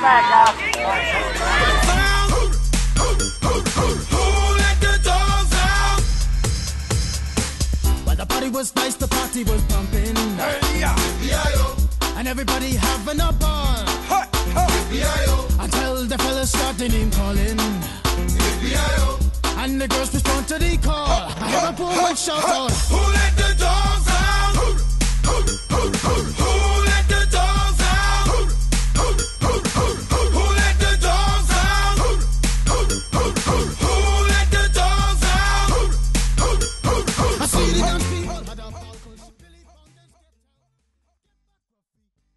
back. Well, the party was nice, the party was pumping. And everybody having a ball. Until the fellas started name calling. And the girls respond to the call. I hear a boy shout out.